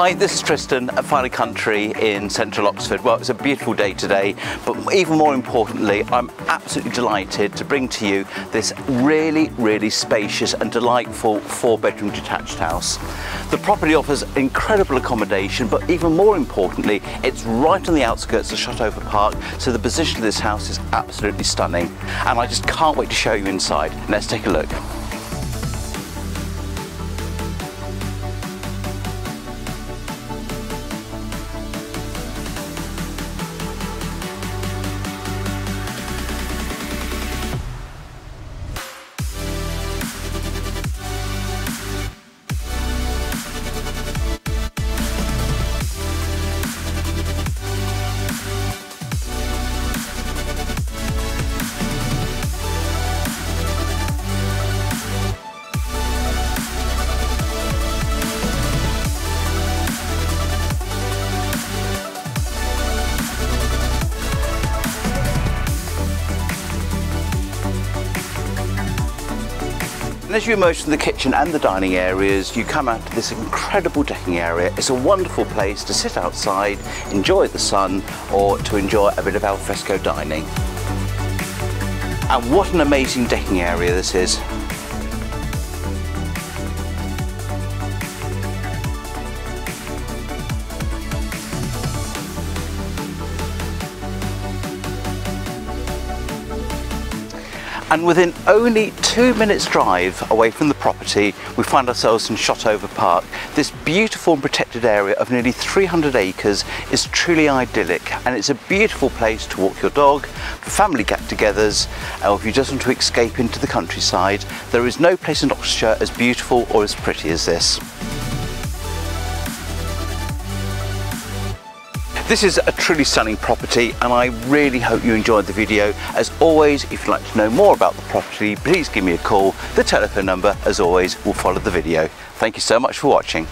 Hi, this is Tristan at Fine & Country in central Oxford. Well, it's a beautiful day today, but even more importantly, I'm absolutely delighted to bring to you this really, really spacious and delightful four bedroom detached house. The property offers incredible accommodation, but even more importantly, it's right on the outskirts of Shotover Park, so the position of this house is absolutely stunning. And I just can't wait to show you inside. Let's take a look. And as you emerge from the kitchen and the dining areas, you come out to this incredible decking area. It's a wonderful place to sit outside, enjoy the sun, or to enjoy a bit of alfresco dining. And what an amazing decking area this is. And within only two minutes drive away from the property, we find ourselves in Shotover Park. This beautiful and protected area of nearly 300 acres is truly idyllic and it's a beautiful place to walk your dog, for family get-togethers, or if you just want to escape into the countryside. There is no place in Oxfordshire as beautiful or as pretty as this. This is a truly stunning property and I really hope you enjoyed the video. As always, if you'd like to know more about the property, please give me a call. The telephone number, as always, will follow the video. Thank you so much for watching.